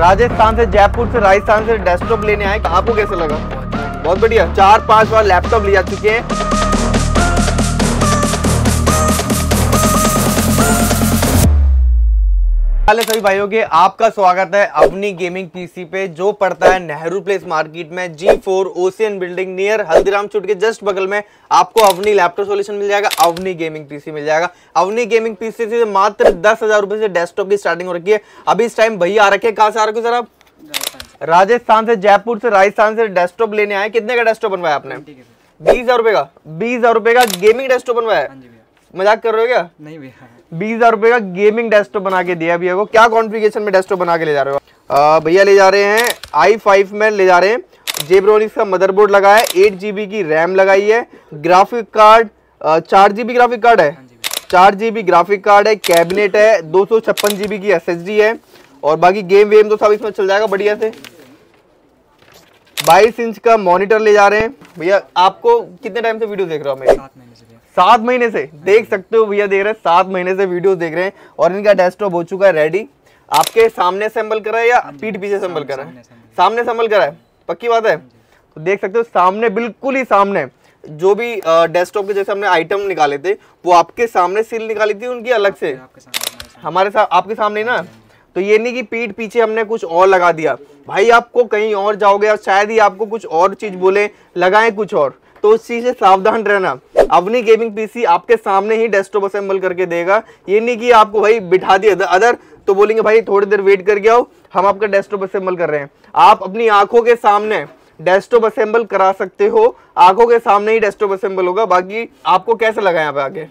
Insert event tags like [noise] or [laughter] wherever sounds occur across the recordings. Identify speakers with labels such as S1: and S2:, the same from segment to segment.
S1: राजस्थान से, जयपुर से, राजस्थान से डेस्कटॉप लेने आए। आपको कैसे लगा? बहुत बढ़िया। चार, पाँच बार लैपटॉप ले जा चुके हैं। हाल सभी भाइयों के आपका स्वागत है अपनी गेमिंग पीसी पे जो पड़ता है नेहरू प्लेस मार्केट में G four ocean building near Haldiram चुट के जस्ट बगल में आपको अवनी लैपटॉप सॉल्यूशन मिल जाएगा अवनी गेमिंग पीसी मिल जाएगा। अवनी गेमिंग पीसी से मात्र दस हज़ार रुपए से डेस्कटॉप की स्टार्टिंग हो रखी है। अभी इस टाइम भैया आ रखे हैं कहाँ से आ रखे सर आप? राजस्थान से जयपुर से राजस्थान से डेस्कटॉप लेने आए कितने का डेस्कटॉप बनवाया आपने? बीस हज़ार रुपए का। बीस हज़ार रुपए का गेमिंग डेस्कटॉप बनवाया मज़ाक कर रहे हो क्या?
S2: नहीं भैया।
S1: बीस हज़ार रुपए का गेमिंग डेस्कटॉप बना के दिया भैया को। क्या कॉन्फ़िगरेशन में डेस्कटॉप बना के ले जा रहे हो भैया ले जा रहे हैं आई फाइव में ले जा रहे हैं। जेब्रोनिक्स का मदरबोर्ड लगा है एट जीबी की रैम लगाई है। ग्राफिक कार्ड चार जीबी ग्राफिक कार्ड है? चार जीबी ग्राफिक कार्ड है कैबिनेट है दो सौ छप्पन जीबी की एस एस डी है। और बाकी गेम वेम तो सब इसमें चल जाएगा बढ़िया से। बाईस इंच का मॉनिटर ले जा रहे हैं। भैया आपको कितने टाइम से वीडियो देख रहे हो मेरी?
S2: सात महीने से।
S1: देख सकते हो भैया देख रहे हैं सात महीने से वीडियो देख रहे हैं और इनका डेस्कटॉप हो चुका है रेडी आपके सामने असेंबल करा है या पीठ पीछे असेंबल करा है? सामने असेंबल करा है। पक्की बात है? तो देख सकते हो सामने बिल्कुल ही सामने जो भी डेस्कटॉप के जैसे हमने आइटम निकाले थे वो आपके सामने सील निकाली थी उनकी अलग से। हमारे
S2: हमारे
S1: साथ आपके सामने ना? तो ये नहीं कि पीठ पीछे हमने कुछ और लगा दिया। भाई आपको कहीं और जाओगे और शायद ही आपको कुछ और चीज़ बोले लगाएँ कुछ और। तो उस चीज़ से सावधान रहना। अपनी गेमिंग पीसी आपके सामने ही डेस्कटॉप असेंबल करके देगा। ये नहीं कि आपको भाई बिठा दिया अदर तो बोलेंगे भाई थोड़ी देर वेट करके आओ हम आपका डेस्कटॉप असेंबल कर रहे हैं। आप अपनी आँखों के सामने डेस्कटॉप असेंबल करा सकते हो। आँखों के सामने ही डेस्कटॉप असेंबल होगा। बाकी आपको कैसा लगा यहाँ पे आके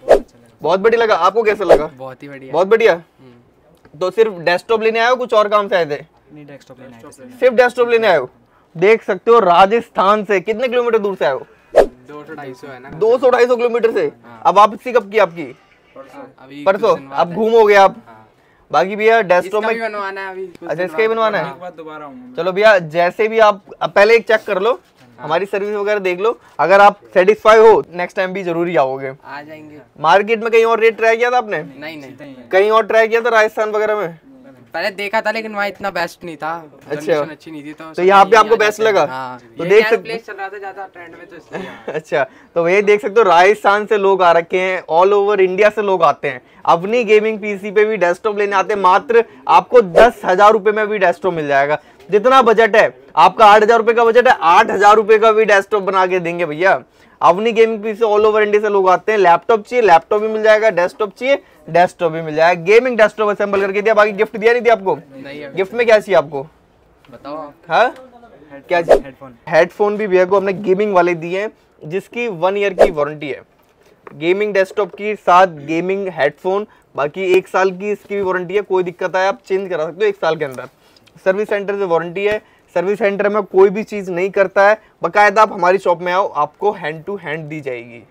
S1: बहुत बढ़िया लगा। आपको कैसा लगा?
S2: बहुत ही बढ़िया।
S1: बहुत बढ़िया। तो सिर्फ़ डेस्कटॉप लेने आए हो कुछ और काम से आए थे? सिर्फ़ डेस्कटॉप लेने आए हो? देख सकते हो राजस्थान से कितने किलोमीटर दूर से आए हो?
S2: दो सौ ढाई सौ है ना?
S1: दो सौ ढाई सौ किलोमीटर से? अब वापसी कब की आपकी?
S2: अभी
S1: परसों। अब घूमोगे आप। बाकी भैया डेस्कटॉप में
S2: बनवाना है अभी
S1: अच्छा इसका ही बनवाना है?
S2: दोबारा
S1: चलो भैया जैसे भी आप पहले एक चेक कर लो। हमारी सर्विस वगैरह देख लो। अगर आप सेटिस्फाई हो नेक्स्ट टाइम भी ज़रूरी आओगे।
S2: आ जाएँगे।
S1: मार्केट में कहीं और रेट ट्राई किया था आपने?
S2: नहीं नहीं।
S1: कहीं और ट्राई किया था राजस्थान वगैरह में?
S2: पहले देखा था लेकिन वहाँ इतना बेस्ट नहीं था। कंडीशन अच्छी नहीं थी तो
S1: तो यहाँ पे आपको बेस्ट लगा?
S2: हाँ।
S1: तो देख सकते
S2: प्लेस चल रहा था ज़्यादा ट्रेंड में तो इसलिए। [laughs]
S1: अच्छा तो ये देख सकते हो राजस्थान से लोग आ रखे हैं ऑल ओवर इंडिया से लोग आते हैं। अपनी गेमिंग पीसी पे भी डेस्कटॉप लेने आते हैं मात्र आपको दस हज़ार रुपए में भी डेस्कटॉप मिल जाएगा। जितना बजट है आपका आठ हज़ार रुपए का बजट है आठ हज़ार रुपए का भी डेस्कटॉप बना के देंगे भैया। अपनी gaming PC all over India से लोग आते हैं। लैपटॉप चाहिए लैपटॉप भी मिल जाएगा डेस्कटॉप चाहिए डेस्कटॉप भी मिल जाएगा। गेमिंग डेस्कटॉप असेंबल करके दिया बाकी गिफ्ट दिया नहीं दिया आपको?
S2: नहीं
S1: गिफ्ट में क्या चाहिए आपको?
S2: बताओ
S1: हाँ? क्या चाहिए?
S2: हेडफोन
S1: हेडफोन भी भैया को हमने गेमिंग वाले दिए हैं जिसकी वन ईयर की वारंटी है। गेमिंग डेस्कटॉप की साथ गेमिंग हेडफोन बाकी एक साल की इसकी भी वारंटी है। कोई दिक्कत आए आप चेंज करा सकते हो एक साल के अंदर। सर्विस सेंटर से वारंटी है। सर्विस सेंटर में कोई भी चीज़ नहीं करता है बकायदा आप हमारी शॉप में आओ आपको हैंड टू हैंड दी जाएगी।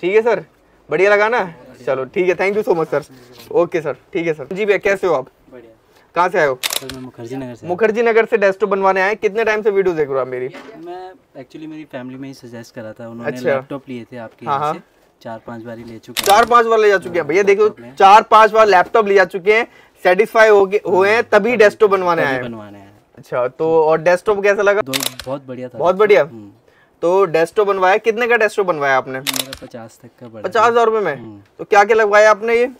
S1: ठीक है सर? बढ़िया लगा ना? चलो ठीक है thank you so much sir okay sir ठीक है सर जी भैया कैसे हो आप?
S2: बढ़िया।
S1: कहाँ से आए हो?
S3: सर मैं मुखर्जी नगर से।
S1: मुखर्जी नगर से डेस्कटॉप बनवाने आए। कितने टाइम से वीडियो देख रहे हो मेरी?
S3: मैं एक्चुअली मेरी फैमिली में ही सजेस्ट करा था। उन्होंने
S1: अच्छा।
S3: लैपटॉप लिए थे आपके
S1: हाँ, हाँ।
S3: चार पाँच बार ले चुके
S1: चार पाँच बार ले जा चुके हैं। भैया देखो चार पाँच बार लैपटॉप ले जा चुके हैं। सेटिस्फाई हो गए हुए हैं तभी डेस्कटॉप बनवाने आए
S3: बनवाने हैं।
S1: अच्छा तो और डेस्कटॉप कैसा लगा?
S3: बहुत बढ़िया था।
S1: बहुत बढ़िया।
S3: हम्म,
S1: तो डेस्कटॉप बनवाया? कितने का डेस्कटॉप बनवाया आपने?
S3: पचास तक का
S1: पचास हज़ार रुपए में? तो क्या क्या लगवाया आपने ये?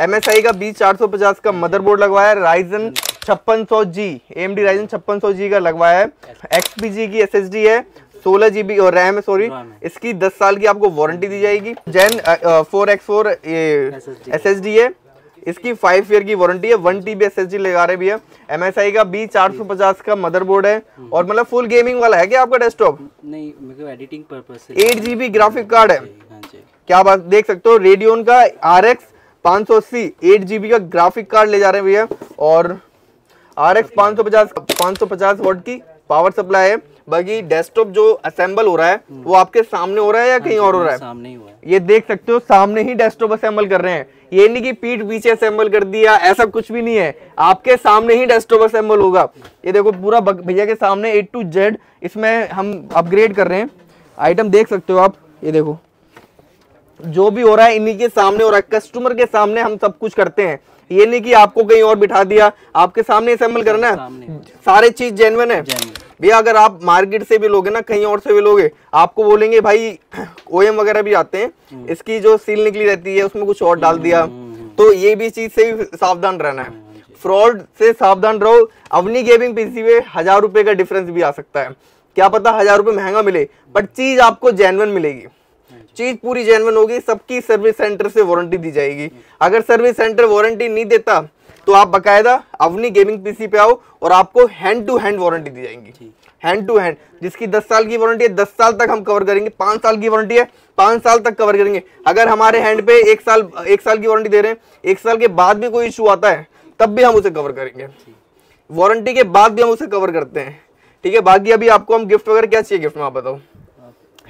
S1: एम एस आई का बी चार सौ पचास का मदरबोर्ड लगवाया राइजन छप्पन सौ जी एम डी राइजन छप्पन सौ जी का लगवाया है। एक्सपीजी की एस एस डी है सोलह जीबी और रैम है सॉरी इसकी दस साल की आपको वारंटी दी जाएगी। Gen four x four S S D है। इसकी फाइव ईयर की वारंटी है one T B S S D लगा रहे भैया। एम एस आई का बी चार सौ पचास का मदरबोर्ड है और मतलब फुल गेमिंग वाला है क्या आपका डेस्कटॉप
S3: नहीं मेरे को एडिटिंग पर्पज से
S1: एट जीबी ग्राफिक कार्ड है।
S3: हाँ
S1: क्या बात देख सकते हो रेडियोन का आर एक्स पाँच सौ अस्सी एट जीबी का ग्राफिक कार्ड ले जा रहे हैं भैया। और आर एक्स पाँच सौ पचास पाँच सौ पचास वोट की पावर सप्लाई है। बाकी डेस्कटॉप जो असेंबल हो रहा है वो आपके सामने हो रहा है या कहीं और हो रहा है?
S3: सामने ही हुआ है।
S1: ये देख सकते हो सामने ही डेस्कटॉप असेंबल कर रहे हैं। ये नहीं कि पीठ पीछे असेंबल कर दिया ऐसा कुछ भी नहीं है। आपके सामने ही डेस्कटॉप असेंबल होगा। ये देखो पूरा भैया के सामने ए टू जेड इसमें हम अपग्रेड कर रहे हैं। आइटम देख सकते हो आप ये देखो। जो भी हो रहा है इन्हीं के सामने हो रहा है। कस्टमर के सामने हम सब कुछ करते हैं। ये नहीं कि आपको कहीं और बिठा दिया आपके सामने असेंबल करना है। सारे चीज़ जेनवन है। भैया अगर आप मार्केट से भी लोगे ना कहीं और से भी लोगे आपको बोलेंगे भाई ओएम वगैरह भी आते हैं। इसकी जो सील निकली रहती है उसमें कुछ और डाल दिया। तो ये भी चीज़ से भी सावधान रहना है। फ्रॉड से सावधान रहो। अवनी गेमिंग पीसी में हज़ार रुपए का डिफरेंस भी आ सकता है। क्या पता हज़ार रुपए महँगा मिले बट चीज़ आपको जेनवन मिलेगी। चीज़ पूरी जेनवन होगी सबकी सर्विस सेंटर से वारंटी दी जाएगी। अगर सर्विस सेंटर वारंटी नहीं देता तो आप बकायदा अवनी गेमिंग पीसी पे आओ और आपको हैंड टू हैंड वारंटी दी जाएँगी। हैंड टू हैंड जिसकी 10 साल की वारंटी है 10 साल तक हम कवर करेंगे 5 साल की वारंटी है 5 साल तक कवर करेंगे। अगर हमारे हैंड पे एक साल एक साल की वारंटी दे रहे हैं एक साल के बाद भी कोई इशू आता है तब भी हम उसे कवर करेंगे। वारंटी के बाद भी हम उसे कवर करते हैं। ठीक है बाकी अभी आपको हम गिफ्ट वगैरह क्या चाहिए गिफ्ट में आप बताओ?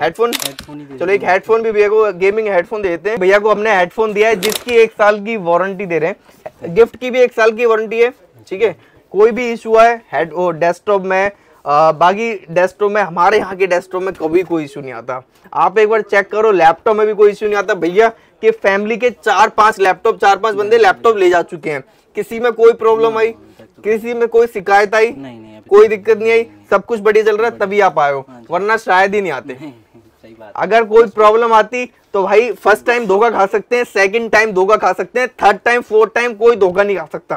S1: हेडफोन चलो एक हेडफोन भी भैया को गेमिंग हेडफोन देते हैं। भैया को हमने हेडफोन दिया है जिसकी एक साल की वारंटी दे रहे हैं। गिफ्ट की भी एक साल की वारंटी है ठीक है? कोई भी इशू है हेड वो डेस्कटॉप में आ, बाकी डेस्कटॉप में हमारे यहाँ के डेस्कटॉप में कभी कोई इशू नहीं आता। आप एक बार चेक करो लैपटॉप में भी कोई इशू नहीं आता। भैया कि फैमिली के चार पाँच लैपटॉप चार पाँच बंदे लैपटॉप ले जा चुके हैं। किसी में कोई प्रॉब्लम आई? किसी में कोई शिकायत आई?
S3: नहीं नहीं
S1: कोई दिक्कत नहीं आई? सब कुछ बढ़िया चल रहा है तभी आप आयो वरना शायद ही नहीं आते।
S3: सही बात
S1: अगर कोई प्रॉब्लम आती तो भाई फ़र्स्ट टाइम धोखा खा सकते हैं सेकंड टाइम धोखा खा सकते हैं थर्ड टाइम फोर्थ टाइम कोई धोखा नहीं खा सकता।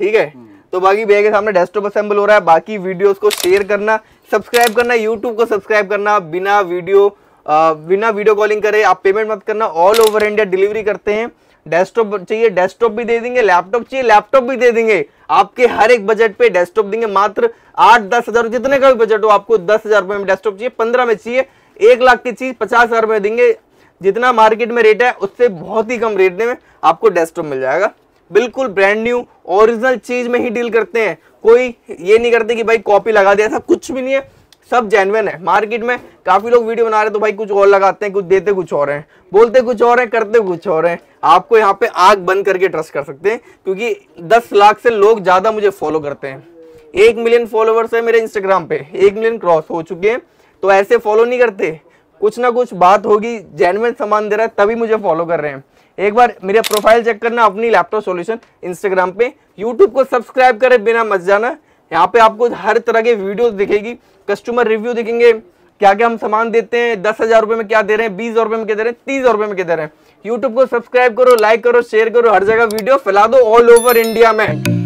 S1: ठीक है? तो बाकी भैया के सामने डेस्कटॉप असेंबल हो रहा है बाकी वीडियोस को शेयर करना सब्सक्राइब करना यूट्यूब को सब्सक्राइब करना बिना वीडियो बिना वीडियो कॉलिंग करे आप पेमेंट मत करना ऑल ओवर इंडिया डिलीवरी करते हैं। डेस्कटॉप चाहिए डेस्कटॉप भी दे देंगे लैपटॉप चाहिए लैपटॉप भी दे देंगे। आपके हर एक बजट पे डेस्कटॉप देंगे मात्र आठ दस हज़ार जितने का भी बजट हो आपको दस हज़ार रुपए में डेस्कटॉप चाहिए पंद्रह में चाहिए एक लाख की चीज़ पचास हज़ार रुपए देंगे। जितना मार्केट में रेट है, उससे बहुत ही कम रेट में आपको डेस्कटॉप मिल जाएगा। बिल्कुल ब्रांड न्यू ओरिजिनल चीज़ में ही डील करते हैं। कोई ये नहीं करते कि भाई कॉपी लगा दिया, ऐसा कुछ भी नहीं है। सब जेनवन है। मार्केट में काफ़ी लोग वीडियो बना रहे तो भाई कुछ और लगाते हैं, कुछ देते, कुछ और हैं। बोलते कुछ और हैं, करते कुछ और हैं। आपको यहाँ पे आग बंद करके ट्रस्ट कर सकते हैं, क्योंकि 10 लाख से लोग ज़्यादा मुझे फॉलो करते हैं। एक मिलियन फॉलोवर्स है मेरे इंस्टाग्राम पे। एक मिलियन क्रॉस हो चुके हैं। तो ऐसे फॉलो नहीं करते। कुछ ना कुछ बात होगी जेनवन सामान दे रहा है, तभी मुझे फॉलो कर रहे हैं। एक बार मेरा प्रोफ़ाइल चेक करना अपनी लैपटॉप सॉल्यूशन इंस्टाग्राम पे। यूट्यूब को सब्सक्राइब करे बिना मत जाना। यहाँ पे आपको हर तरह के वीडियोस दिखेगी। कस्टमर रिव्यू दिखेंगे। क्या क्या हम सामान देते हैं, दस हज़ार रुपए में क्या दे रहे हैं, बीस हज़ार रुपए में क्या दे रहे हैं, तीस हज़ार रुपए में क्या दे रहे हैं। यूट्यूब को सब्सक्राइब करो लाइक करो शेयर करो, हर जगह वीडियो फैला दो ऑल ओवर इंडिया में।